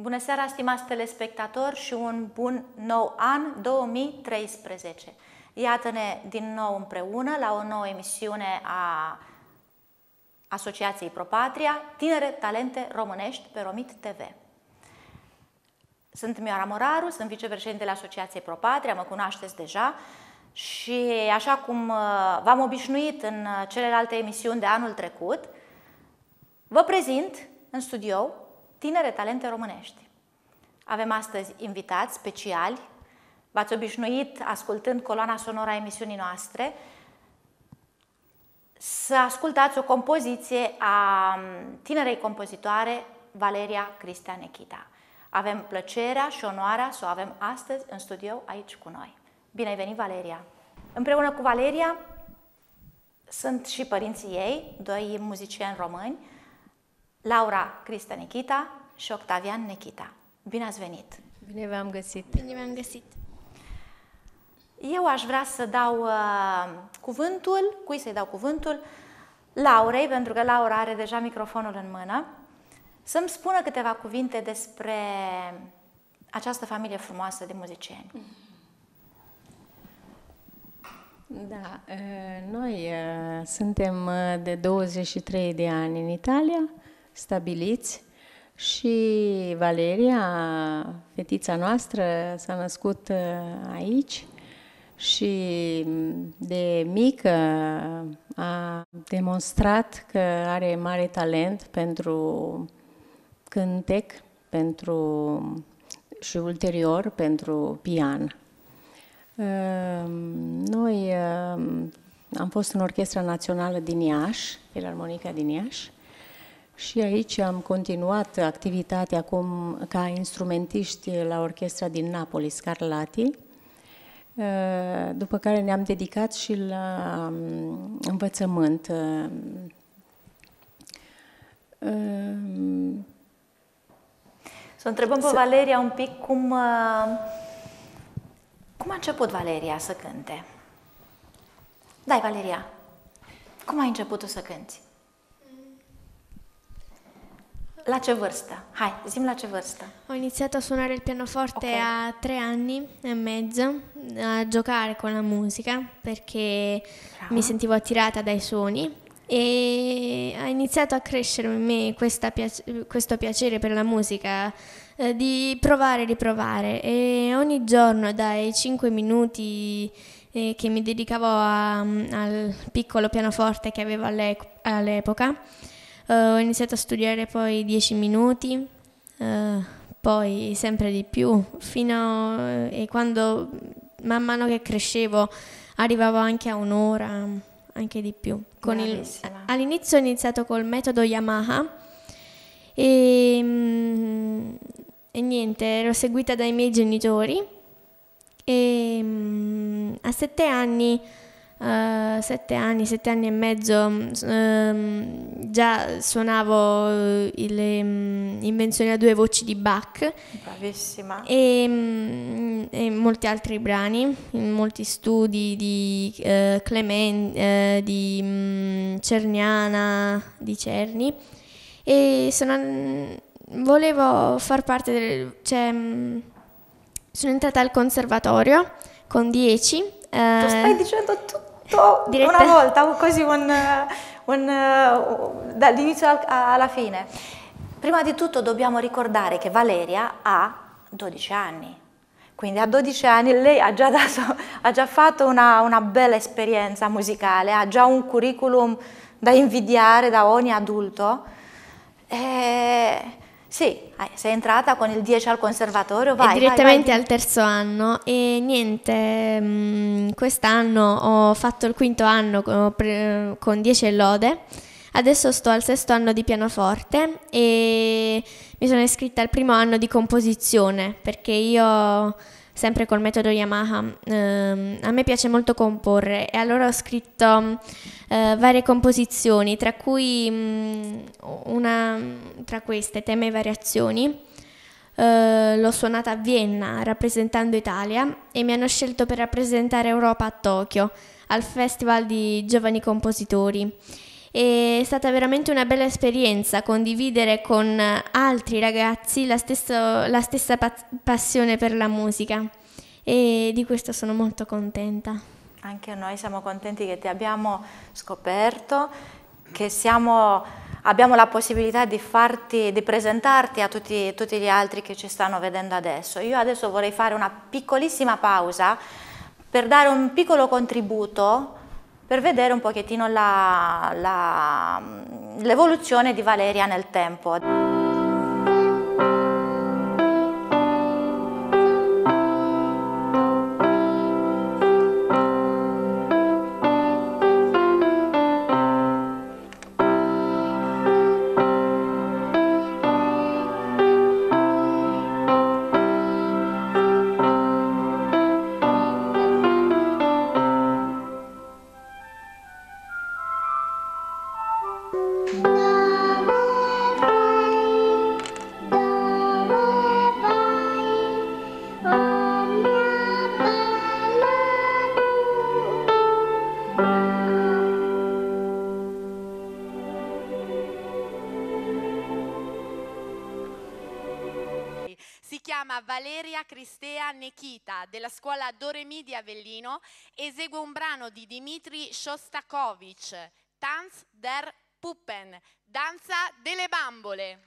Bună seara, stimați telespectatori și un bun nou an 2013! Iată-ne din nou împreună la o nouă emisiune a Asociației Propatria, Tinere Talente Românești pe Romit TV. Sunt Mioara Moraru, sunt vicepreședintele Asociației Propatria, mă cunoașteți deja și așa cum uh, v-am obișnuit în celelalte emisiuni de anul trecut, vă prezint în studio Tinere Talente Românești. Avem astăzi invitați speciali, v-ați obișnuit ascultând coloana sonoră a emisiunii noastre, să ascultați o compoziție a tinerei compozitoare Valeria Cristian Echita. Avem plăcerea și onoarea să o avem astăzi în studio aici cu noi. Bine ai venit, Valeria! Împreună cu Valeria sunt și părinții ei, doi muzicieni români, Laura Cristian Echita și Octavian Nechita. Bine ați venit! Bine v-am găsit! Bine v-am găsit! Eu aș vrea să dau uh, cuvântul, cui să-i dau cuvântul? Laurei, pentru că Laura are deja microfonul în mână, să-mi spună câteva cuvinte despre această familie frumoasă de muzicieni. Da, uh, noi uh, suntem uh, de 23 de ani în Italia, stabiliți și Valeria, fetița noastră, s-a născut aici și de mică a demonstrat că are mare talent pentru cântec, pentru și ulterior pentru pian. Noi am fost în Orchestra Națională din Iași, Filarmonica din Iași, și aici am continuat activitatea acum ca instrumentiști la orchestra din Napoli, Scarlatti, după care ne-am dedicat și la um, învățământ. Să întrebăm pe Valeria un pic cum, uh, cum a început Valeria să cânte. Dai, Valeria, cum ai început să cânti? La ce vârstă? Hai, zim la ce vârstă. Ho iniziato a suonare il pianoforte okay. a tre anni e mezzo, a giocare con la musica perché Brava. mi sentivo attirata dai suoni e ha iniziato a crescere in me piace- questo piacere per la musica eh, di provare e riprovare e ogni giorno dai 5 minuti eh, che mi dedicavo a, al piccolo pianoforte che avevo all'e- all'epoca Uh, ho iniziato a studiare poi 10 minuti, uh, poi sempre di più, fino a, e quando man mano che crescevo arrivavo anche a un'ora, anche di più. Il, all'inizio ho iniziato col metodo Yamaha e, mm, e niente, ero seguita dai miei genitori e mm, a sette anni uh, sette anni, sette anni e mezzo, um, già suonavo uh, le um, invenzioni a due voci di Bach. Bravissima. E, um, e molti altri brani, molti studi di uh, Clement, di Cerniana, di Cerni. E sono, volevo far parte del... Cioè, sono entrata al conservatorio con 10. Tu stai dicendo tutto tutto Diretta. una volta, così un, un, dall'inizio alla fine. Prima di tutto dobbiamo ricordare che Valeria ha 12 anni, quindi a 12 anni lei ha già, dato, ha già fatto una, una bella esperienza musicale, ha già un curriculum da invidiare da ogni adulto. E sì, sei entrata con il 10 al conservatorio, vai. E direttamente vai, vai. al terzo anno e niente, mm, quest'anno ho fatto il quinto anno con 10 e lode, adesso sto al sesto anno di pianoforte e mi sono iscritta al primo anno di composizione perché io sempre col metodo Yamaha. Eh, a me piace molto comporre e allora ho scritto eh, varie composizioni, tra cui mh, mm, una tra queste, Teme e variazioni. Eh, l'ho suonata a Vienna rappresentando Italia e mi hanno scelto per rappresentare Europa a Tokyo al Festival di Giovani Compositori. È stata veramente una bella esperienza condividere con altri ragazzi la, stesso, la stessa pa- passione per la musica e di questo sono molto contenta. Anche noi siamo contenti che ti abbiamo scoperto, che siamo, abbiamo la possibilità di, farti, di presentarti a tutti, tutti gli altri che ci stanno vedendo adesso. Io adesso vorrei fare una piccolissima pausa per dare un piccolo contributo per vedere un pochettino l'evoluzione di Valeria nel tempo. Della scuola Doremi di Avellino esegue un brano di Dmitri Shostakovich, Tanz der Puppen, danza delle bambole.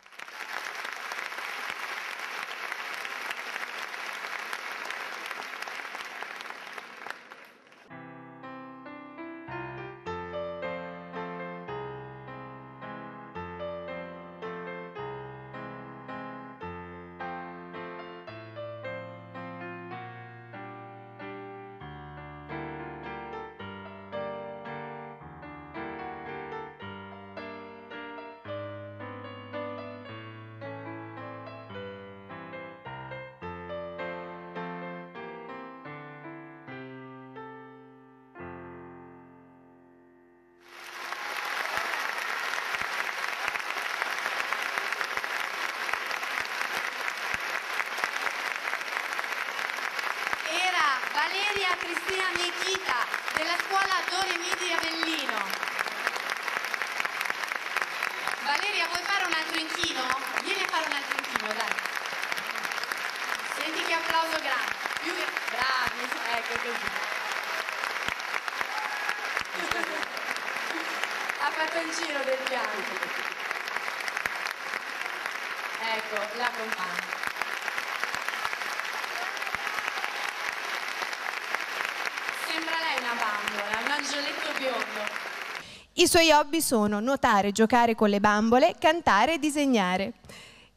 I suoi hobby sono nuotare, giocare con le bambole, cantare e disegnare.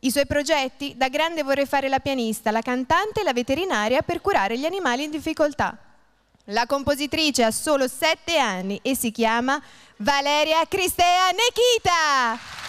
I suoi progetti? Da grande vorrei fare la pianista, la cantante e la veterinaria per curare gli animali in difficoltà. La compositrice ha solo sette anni e si chiama Valeria Cristea Nekita.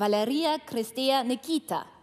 Valeria Cristea Nikita.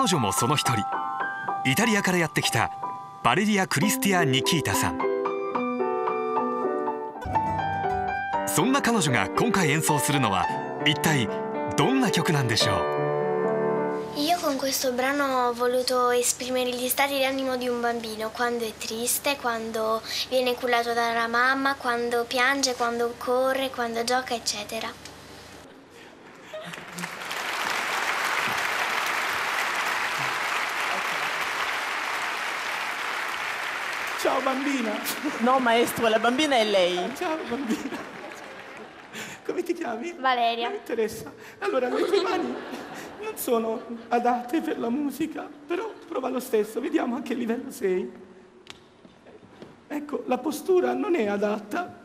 彼女もその一人イタリアからやってきたバレリア・クリスティア・ニキータさんそんな彼女が今回演奏するのは一体どんな曲なんでしょう Io con questo brano ho voluto esprimere gli stati d'animo di un bambino quando è triste, quando viene cullato dalla mamma, quando piange, quando corre, quando gioca, eccetera. Bambina. No maestro, la bambina è lei. Ciao bambina. Come ti chiami? Valeria. Non mi interessa. Allora, le tue mani non sono adatte per la musica, però prova lo stesso, vediamo a che livello sei. Ecco, la postura non è adatta.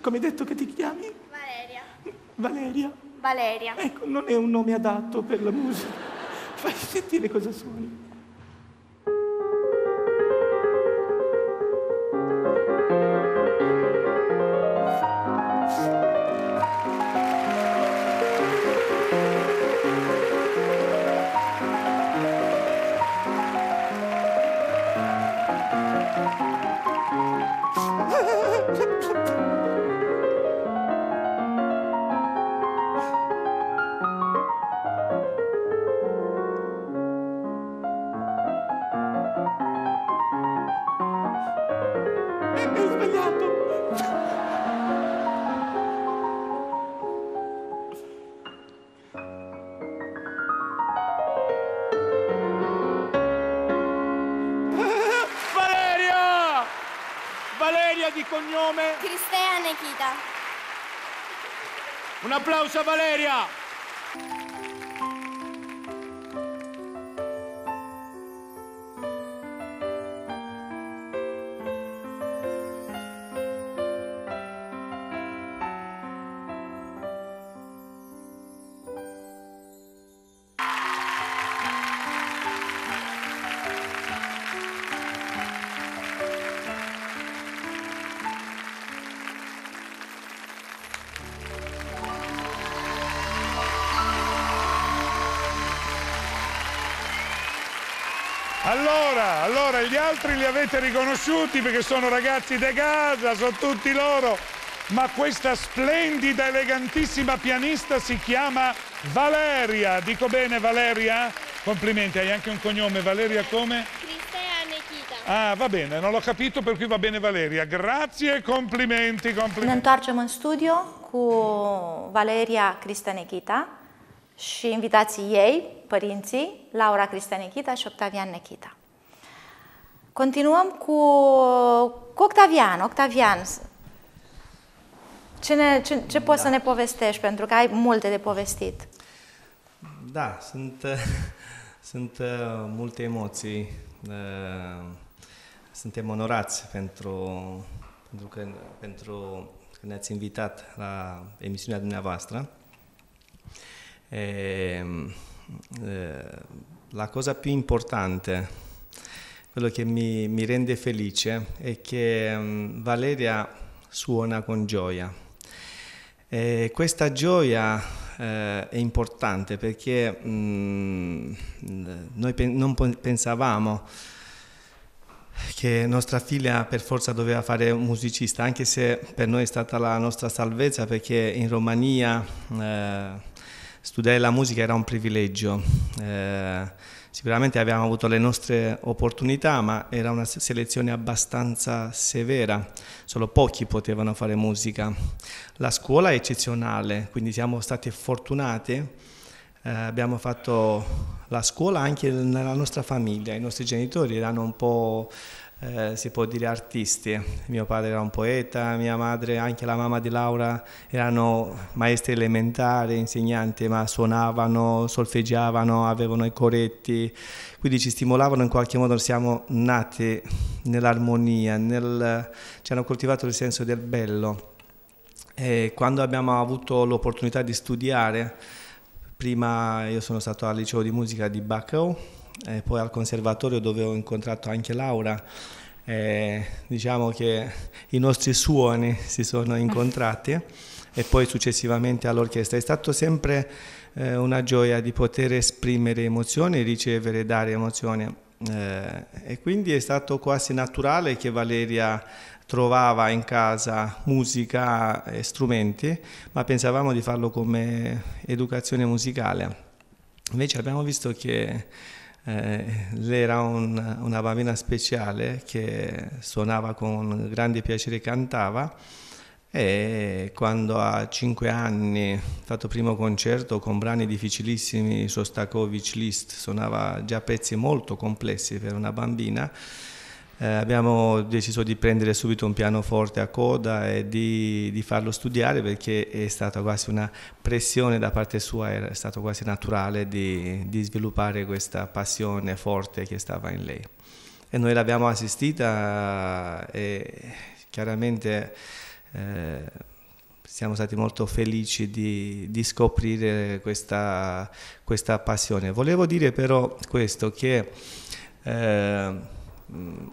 Come hai detto che ti chiami? Valeria. Valeria. Valeria. Ecco, non è un nome adatto per la musica. Fai sentire cosa suoni. Di cognome. Cristea Nikita. Un applauso a Valeria! Allora, allora, gli altri li avete riconosciuti perché sono ragazzi di casa, sono tutti loro. Ma questa splendida, elegantissima pianista si chiama Valeria. Dico bene Valeria? Complimenti, hai anche un cognome. Valeria come? Cristea Nikita. Ah, va bene, non l'ho capito, per cui va bene Valeria. Grazie e complimenti, complimenti. întoarcem în studio cu Valeria Cristanechita și invitații ei, părinții, Laura Cristanechita și Octavian Nechita. Continuăm cu, cu Octavian. Octavian, ce, ne, ce, ce poți să ne povestești? Pentru că ai multe de povestit. Da, sunt, sunt uh, multe emoții. Uh, Suntem onorați pentru, pentru, că, pentru că ne-ați invitat la emisiunea dumneavoastră. E, eh, la cosa più importante, quello che mi, mi rende felice, è che mm, Valeria suona con gioia. E questa gioia eh, è importante perché mm, noi pe- non pensavamo che nostra figlia per forza doveva fare musicista, anche se per noi è stata la nostra salvezza perché in Romania eh, studiare la musica era un privilegio. Eh, sicuramente abbiamo avuto le nostre opportunità, ma era una se- selezione abbastanza severa, solo pochi potevano fare musica. La scuola è eccezionale, quindi siamo stati fortunati. Eh, abbiamo fatto la scuola anche nella nostra famiglia, i nostri genitori erano un po', eh, si può dire, artisti. Mio padre era un poeta, mia madre, anche la mamma di Laura, erano maestri elementari, insegnanti, ma suonavano, solfeggiavano, avevano i coretti, quindi ci stimolavano in qualche modo, siamo nati nell'armonia, nel, ci hanno coltivato il senso del bello. E quando abbiamo avuto l'opportunità di studiare, prima io sono stato al liceo di musica di Bacău e poi al conservatorio dove ho incontrato anche Laura. E diciamo che i nostri suoni si sono incontrati e poi successivamente all'orchestra. È stato sempre eh, una gioia di poter esprimere emozioni, ricevere e dare emozioni. Eh, e quindi è stato quasi naturale che Valeria trovava in casa musica e strumenti, ma pensavamo di farlo come educazione musicale. Invece abbiamo visto che eh, lei era un, una bambina speciale che suonava con grande piacere, cantava e quando a cinque anni ha fatto il primo concerto con brani difficilissimi, Sostakovich List, suonava già pezzi molto complessi per una bambina, eh, abbiamo deciso di prendere subito un pianoforte a coda e di, di, farlo studiare perché è stata quasi una pressione da parte sua, è stato quasi naturale di, di sviluppare questa passione forte che stava in lei. E noi l'abbiamo assistita e chiaramente eh, siamo stati molto felici di, di scoprire questa, questa, passione. Volevo dire però questo, che eh,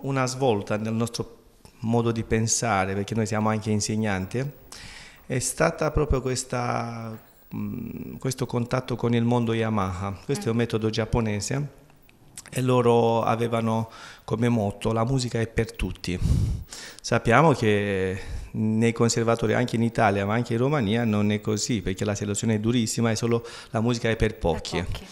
una svolta nel nostro modo di pensare, perché noi siamo anche insegnanti, è stata proprio questa, questo contatto con il mondo Yamaha. Questo è un metodo giapponese e loro avevano come motto la musica è per tutti. Sappiamo che nei conservatori anche in Italia ma anche in Romania non è così perché la selezione è durissima e solo la musica è per pochi. Per pochi.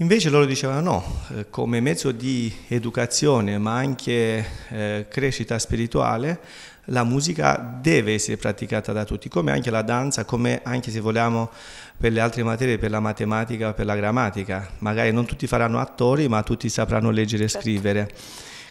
Invece loro dicevano no, eh, come mezzo di educazione ma anche eh, crescita spirituale la musica deve essere praticata da tutti, come anche la danza, come anche se vogliamo per le altre materie, per la matematica, per la grammatica. Magari non tutti faranno attori, ma tutti sapranno leggere e certo. scrivere.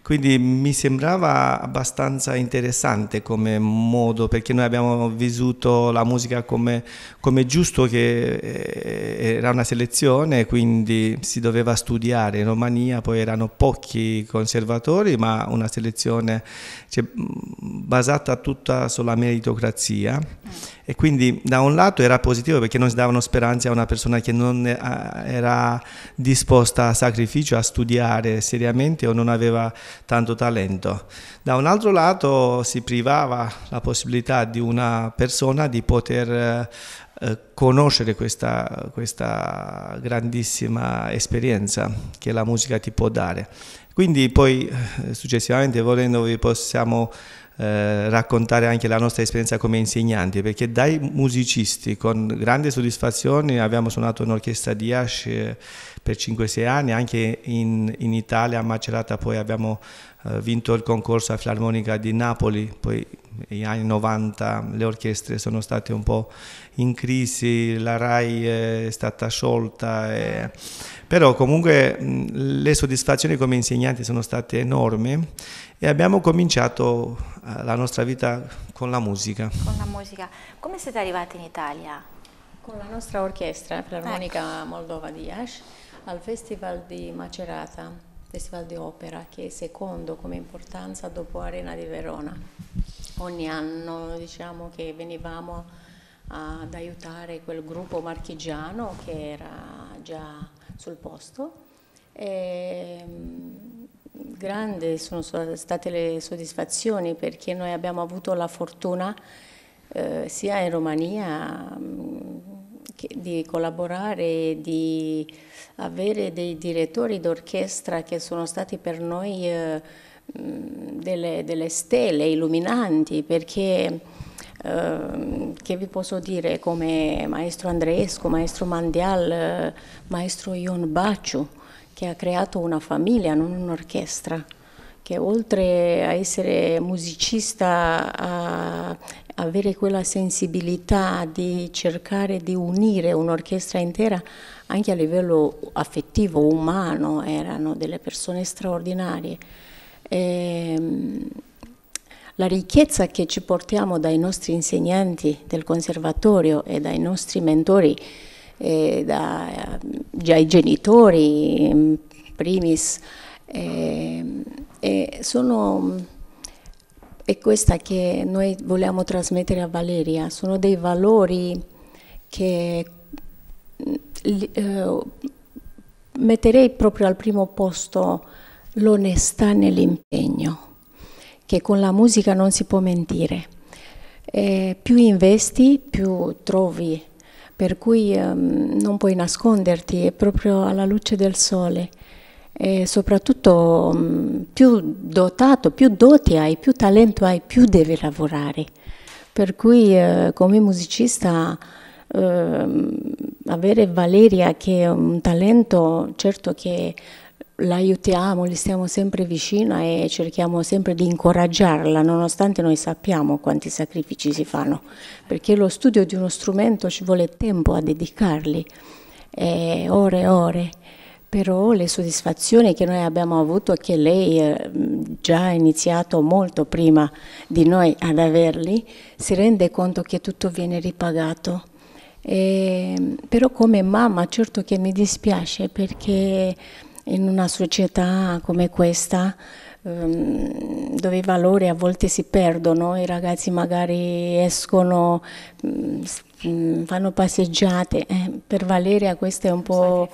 Quindi mi sembrava abbastanza interessante come modo, perché noi abbiamo vissuto la musica come, come giusto che eh, era una selezione, quindi si doveva studiare. In Romania poi erano pochi conservatori, ma una selezione cioè, basata tutta sulla meritocrazia. Mm. E quindi da un lato era positivo perché non si davano speranze a una persona che non eh, era disposta a sacrificio, a studiare seriamente o non aveva tanto talento. Da un altro lato si privava la possibilità di una persona di poter eh, conoscere questa, questa grandissima esperienza che la musica ti può dare. Quindi poi eh, successivamente volendo vi possiamo eh, raccontare anche la nostra esperienza come insegnanti, perché dai musicisti con grande soddisfazione abbiamo suonato in orchestra di Ash eh, per 5-6 anni, anche in, in, Italia a Macerata poi abbiamo eh, vinto il concorso a Filarmonica di Napoli, poi negli anni 90 le orchestre sono state un po' in crisi, la RAI è stata sciolta, e... però comunque le soddisfazioni come insegnanti sono state enormi e abbiamo cominciato eh, la nostra vita con la musica. Con la musica. Come siete arrivati in Italia? Con la nostra orchestra, Filarmonica ecco. Moldova di Iași, al Festival di Macerata, Festival di Opera, che è secondo come importanza dopo Arena di Verona. Ogni anno diciamo che venivamo ad aiutare quel gruppo marchigiano che era già sul posto. E, grandi sono state le soddisfazioni perché noi abbiamo avuto la fortuna eh, sia in Romania mm, di collaborare di avere dei direttori d'orchestra che sono stati per noi eh, delle, delle, stelle illuminanti perché eh, che vi posso dire come maestro Andresco, maestro Mandial, maestro Ion Baciu che ha creato una famiglia, non un'orchestra, che oltre a essere musicista, a avere quella sensibilità di cercare di unire un'orchestra intera, anche a livello affettivo, umano, erano delle persone straordinarie. E, ehm, la ricchezza che ci portiamo dai nostri insegnanti del conservatorio e dai nostri mentori eh, da, già i genitori in primis, eh, e sono, è questa che noi vogliamo trasmettere a Valeria, sono dei valori che eh, metterei proprio al primo posto l'onestà nell'impegno, che con la musica non si può mentire. Eh, più investi, più trovi. Per cui um, non puoi nasconderti, è proprio alla luce del sole e soprattutto um, più dotato, più doti hai, più talento hai, più devi lavorare. Per cui uh, come musicista uh, avere Valeria che è un talento, certo che l'aiutiamo, gli stiamo sempre vicino e cerchiamo sempre di incoraggiarla, nonostante noi sappiamo quanti sacrifici si fanno, perché lo studio di uno strumento ci vuole tempo a dedicarli, e ore e ore. Però le soddisfazioni che noi abbiamo avuto, che lei eh, già ha iniziato molto prima di noi ad averli, si rende conto che tutto viene ripagato. E, però come mamma certo che mi dispiace perché in una società come questa ehm, dove i valori a volte si perdono, i ragazzi magari escono, mm, fanno passeggiate, eh, per Valeria questo è un po'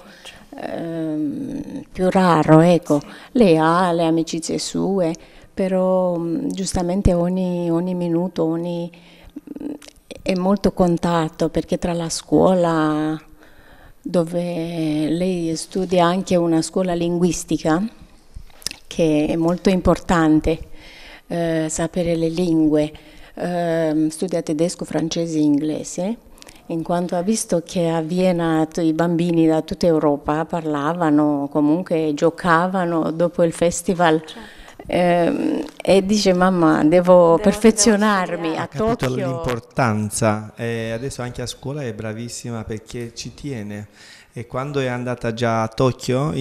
ehm, più raro, ecco. lei ha le amicizie sue, però mm, giustamente ogni, ogni minuto, ogni, è molto contatto perché tra la scuola dove lei studia anche una scuola linguistica che è molto importante eh, sapere le lingue, eh, studia tedesco, francese e inglese, in quanto ha visto che a Vienna i bambini da tutta Europa parlavano, comunque giocavano dopo il festival. Certo. eh, e dice mamma devo, devo perfezionarmi devo a Tokyo. l'importanza e adesso anche a scuola è bravissima perché ci tiene. E quando è andata già a Tokyo